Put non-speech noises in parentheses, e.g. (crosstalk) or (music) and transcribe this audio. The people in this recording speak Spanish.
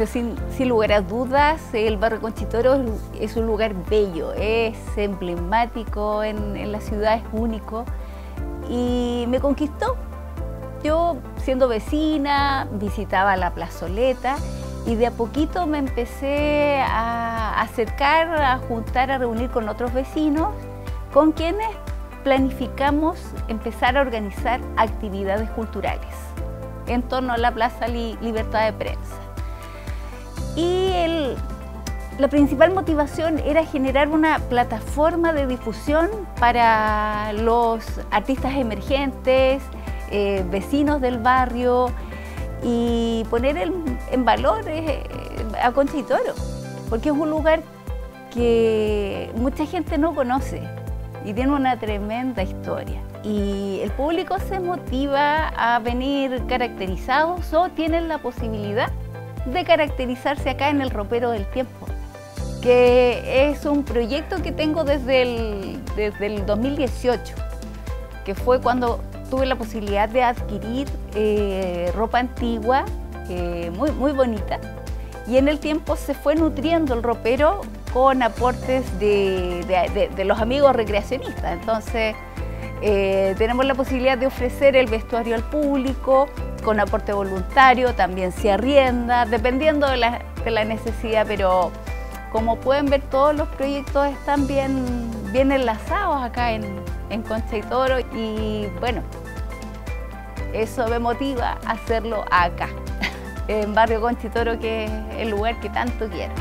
Bueno, sin, lugar a dudas, el barrio Conchitoro es un lugar bello, es emblemático en, la ciudad, es único y me conquistó. Yo, siendo vecina, visitaba la plazoleta y de a poquito me empecé a acercar, a juntar, a reunir con otros vecinos con quienes planificamos empezar a organizar actividades culturales en torno a la Plaza Libertad de Prensa. Y la principal motivación era generar una plataforma de difusión para los artistas emergentes, eh, vecinos del barrio y poner en, valor eh, a Concha y Toro, porque es un lugar que mucha gente no conoce y tiene una tremenda historia. Y el público se motiva a venir caracterizados o tienen la posibilidad de caracterizarse acá en el ropero del tiempo, que es un proyecto que tengo desde el, desde el 2018, que fue cuando tuve la posibilidad de adquirir eh, ropa antigua, eh, muy, muy bonita, y en el tiempo se fue nutriendo el ropero con aportes de, de, los amigos recreacionistas. Entonces, eh, tenemos la posibilidad de ofrecer el vestuario al público con aporte voluntario, también se arrienda, dependiendo de la, de la necesidad, pero como pueden ver todos los proyectos están bien, bien enlazados acá en, en Concha y Toro y bueno, eso me motiva a hacerlo acá, (laughs) en Barrio Concha y Toro, que es el lugar que tanto quiero.